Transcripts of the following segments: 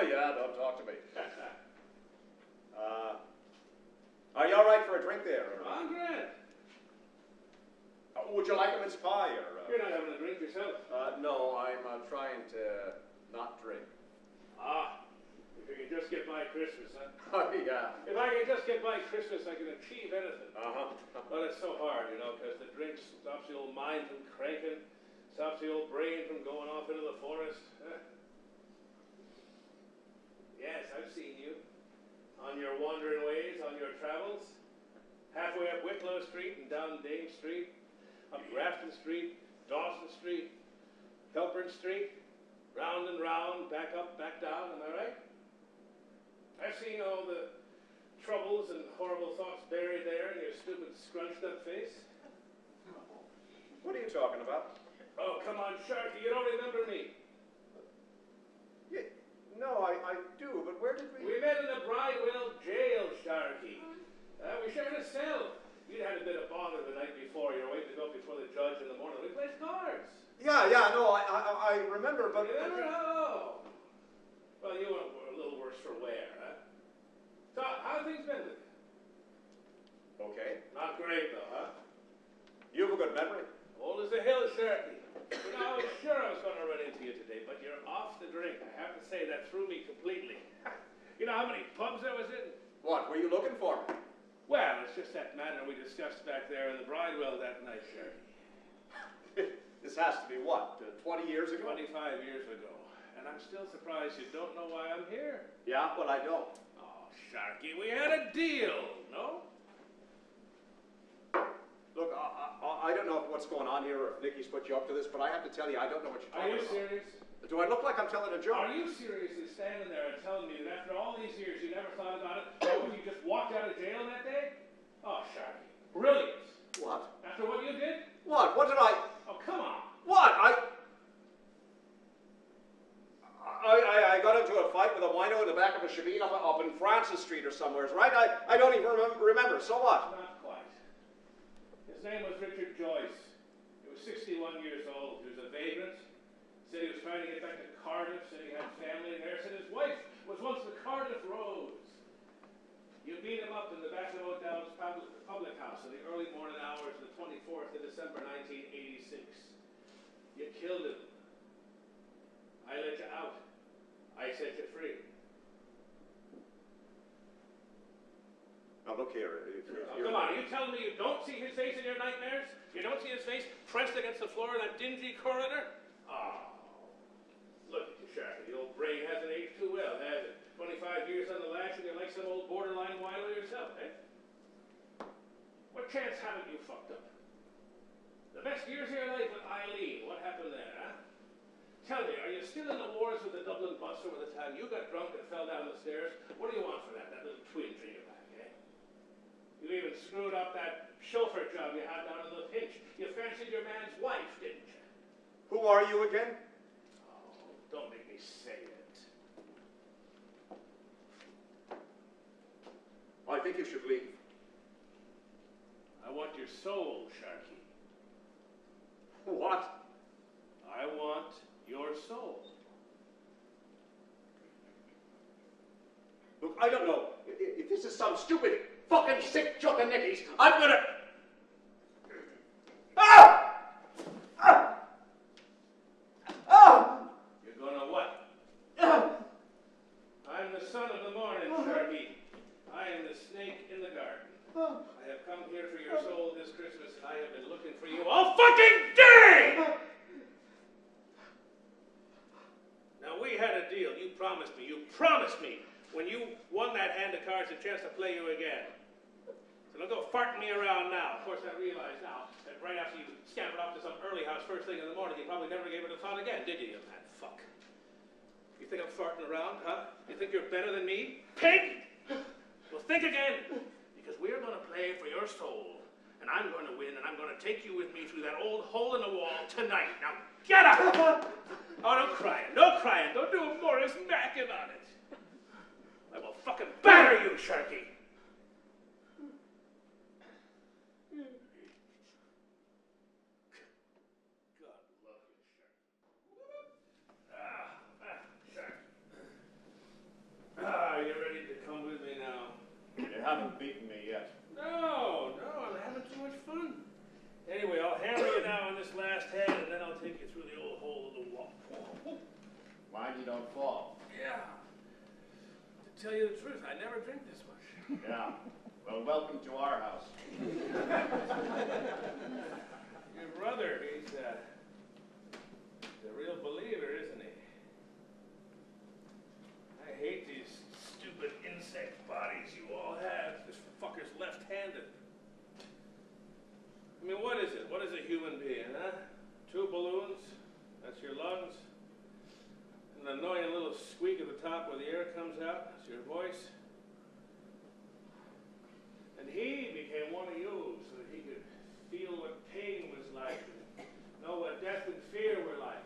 yeah, don't talk to me. uh, are you all right for a drink there? I'm grand. uh, would you like a mince pie? Or, uh, You're not having a drink yourself. uh, no, I'm uh, trying to not drink. Ah, if you can just get by Christmas, huh? Oh, yeah. If I can just get by Christmas, I can achieve anything. Uh-huh. But it's so hard, you know, because the drink stops the old mind from cranking, stops the old brain from going off into the forest. Yes, I've seen you. On your wandering ways, on your travels. Halfway up Wicklow Street and down Dame Street, up Grafton Street, Dawson Street, Helpern Street, round and round, back up, back down, am I right? I've seen all the troubles and horrible thoughts buried there in your stupid scrunched up face. What are you talking about? Oh, come on, Sharky, you don't remember me. Yeah, no, I, I do, but where did we... We met in the Bridewell jail, Sharky. Uh, we shared a cell. You'd had a bit of bother the night before. You were waiting to go before the judge in the morning. We played cards. Yeah, yeah, no, I, I, I remember, but... Remember? Oh. Well, you were a little worse for wear, huh? So, how have things been with you? Okay. Not great, though, huh? You have a good memory. Old as a hill, Sharky. You know, I was sure I was going to run into you today, but you're off the drink. I have to say, that threw me completely. You know how many pubs I was in? What, were you looking for me? Well, it's just that matter we discussed back there in the Bridewell that night, Sharky. this has to be, what, uh, 20 years ago? 25 years ago. And I'm still surprised you don't know why I'm here. Yeah, but I don't. Oh, Sharky, we had a deal, no? Look, I, I, I don't know if what's going on here or if Nicky's put you up to this, but I have to tell you, I don't know what you're talking about. Are you about. serious? Do I look like I'm telling a joke? Are you seriously standing there and telling me that after all these years you never thought about it? Or when you just walked out of jail that day? Oh, Sharky. Brilliant. What? After what you did? What? What did I... Oh, come on. What? I... I, I, I got into a fight with a wino in the back of a shebeen up, up in Francis Street or somewhere, right? I, I don't even remember, remember. So what? Not quite. His name was Richard Joyce. He was 61 years old. He was a vagrant. Said he was trying to get back to Cardiff. Said he had family there. Said his wife was once the Cardiff Rose. You beat him up in the back of O'Dowd's public, public house in the early morning hours of the 24th of December 1986. You killed him. I let you out. I set you free. Now look here. If, if Oh, come on, are you telling me you don't see his face in your nightmares? You don't see his face pressed against the floor of that dingy corridor? Oh, The old brain hasn't aged too well, has it? 25 years on the lash and you're like some old borderline wilo yourself, eh? What chance haven't you fucked up? The best years of your life with Eileen, what happened there, huh? Tell me, are you still in the wars with the Dublin bus over the time you got drunk and fell down the stairs? What do you want for that, that little twinge in your back, eh? You even screwed up that chauffeur job you had down in the pinch. You fancied your man's wife, didn't you? Who are you again? Oh, don't make me say it. I think you should leave. I want your soul, Sharky. What? I want your soul. Look, I don't know. If, if this is some stupid, fucking sick joke Nicky's, I'm gonna... Ah! Ah! Ah! You're gonna what? Ah! I'm the son of the morning, Sharky. I am the snake in the garden. I have come here for your soul this Christmas, and I have been looking for you all fucking day! Now, we had a deal. You promised me. You promised me when you won that hand of cards a chance to play you again. So don't go farting me around now. Of course, I realize now that right after you scampered off to some early house first thing in the morning, you probably never gave it a thought again, did you, you mad fuck? You think I'm farting around, huh? You think you're better than me? Pig! Well, think again, because we're going to play for your soul, and I'm going to win, and I'm going to take you with me through that old hole in the wall tonight. Now, get up! Oh, no crying, no crying. Don't do a Morris Mack on it. I will fucking batter you, Sharky. God love you, Sharky. Sharky. Anyway, I'll hammer you now on this last hand, and then I'll take you through the old hole of the wall. Mind you don't fall. Yeah. To tell you the truth, I never drink this much. Yeah. Well, welcome to our house. Your brother, he's uh, he's a real believer, isn't he? I hate these stupid insect bodies you all have. This fucker's left-handed. I mean, what is it? What is a human being, huh? Two balloons, that's your lungs. An annoying little top where the air comes out, that's your voice. And he became one of you so that he could feel what pain was like and know what death and fear were like.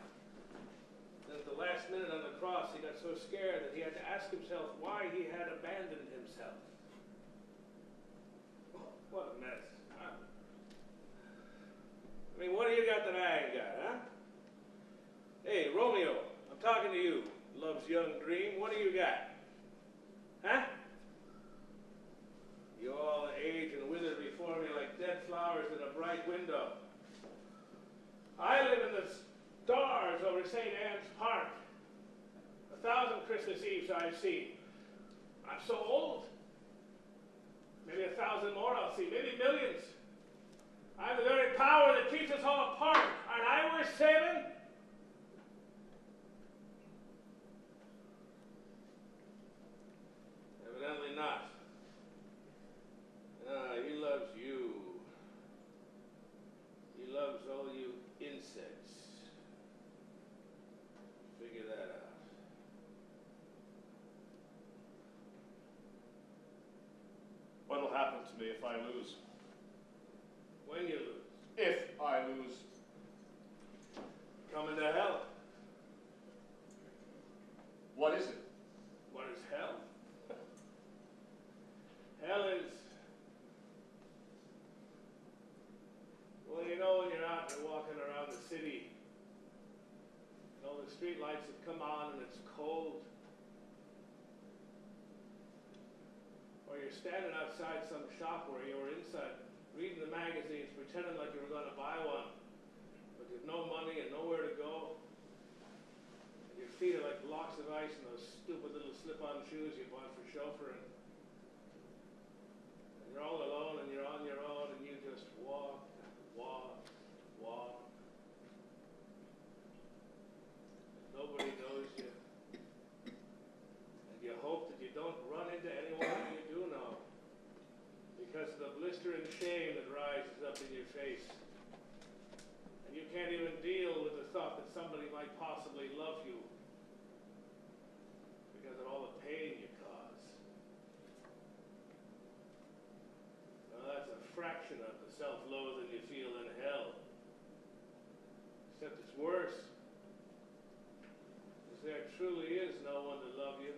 Then at the last minute on the cross, he got so scared that he had to ask himself why he had abandoned himself. What a mess. Huh? I mean, what do you got that I ain't got, huh? Hey, Romeo, I'm talking to you. Love's young dream. What do you got? Huh? You all age and wither before me like dead flowers in a bright window. I live in the stars over St. Anne's Park. A thousand Christmas Eves I've seen. I'm so old. Maybe a thousand more I'll see, maybe millions. I'm the very power that keeps us all apart. Aren't I worth saving? Evidently not. Ah, he loves you. He loves all you insects. Figure that out. What'll happen to me if I lose? When you lose, If I lose. Coming to hell. What is it? What is hell? hell is. Well, you know, when you're out and walking around the city, and all the street lights have come on and it's cold. Or you're standing outside some shop where you were inside reading the magazines, pretending like you were going to buy one, but you've no money and nowhere to go. And your feet are like blocks of ice in those stupid little slip-on shoes you bought for chauffeuring. And you're all alone and you're on your own and you just walk, walk, walk. Nobody knows you. And you hope that you don't run into anyone who you do know. Because of the blistering shame that rises up in your face. And you can't even deal with the thought might possibly love you because of all the pain you cause. Now that's a fraction of the self-loathing you feel in hell. Except it's worse. Because there truly is no one to love you.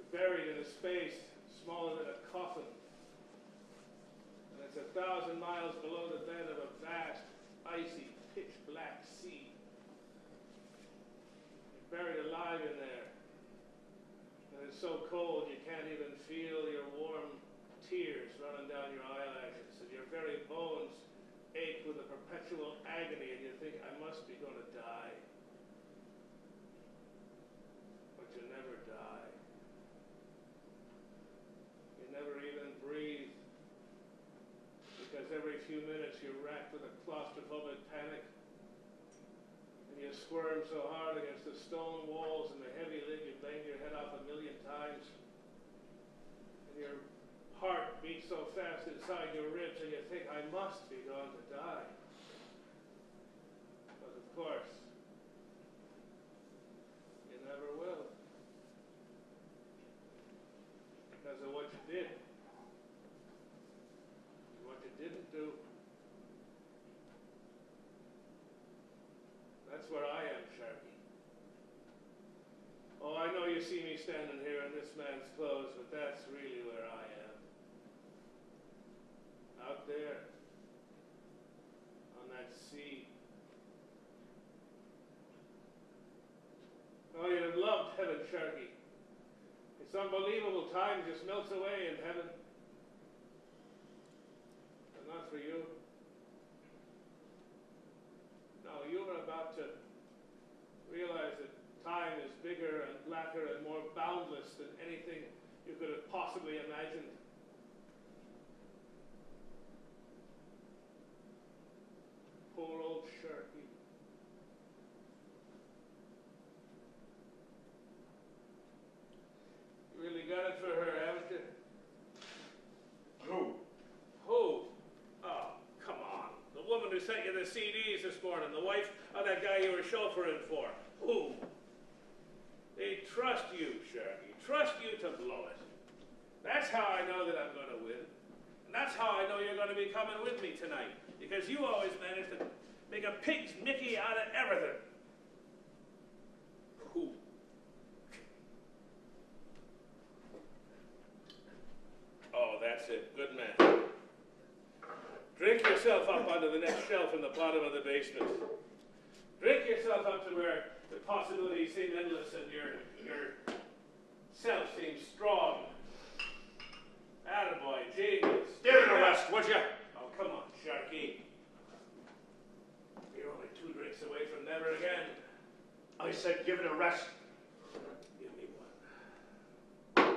You're buried in a space smaller than a coffin. It's a thousand miles below the bed of a vast, icy, pitch black sea. You're buried alive in there. And it's so cold you can't even feel your warm tears running down your eyelashes. And your very bones ache with a perpetual agony, and you think, I must be going to die. But you never die. You never even breathe. Because every few minutes you're racked with a claustrophobic panic. And you squirm so hard against the stone walls and the heavy lid you bang your head off a million times. And your heart beats so fast inside your ribs and you think, I must be going to die. But of course, you never will. Because of what you did. And what you didn't do. That's where I am, Sharky. Oh, I know you see me standing here in this man's clothes, but that's really where I am. Out there. On that sea. Oh, you'd have loved heaven, Sharky. It's unbelievable. Time just melts away in heaven. Imagine? Poor old Sharky. You really got it for her, haven't you? Who? Who? Oh, come on. The woman who sent you the CDs this morning, the wife of that guy you were chauffeuring for. Who? They trust you, Sharky. Trust you to blow it. That's how I know that I'm going to win. And that's how I know you're going to be coming with me tonight. Because you always manage to make a pig's Mickey out of everything. Who? Oh, that's it. Good man. Drink yourself up onto the next shelf in the bottom of the basement. Drink yourself up to where the possibilities seem endless and your your self seems strong. Attaboy, James. Give it a rest, would you? Oh, come on, Sharky. You're only two drinks away from never again. I said give it a rest. Give me one.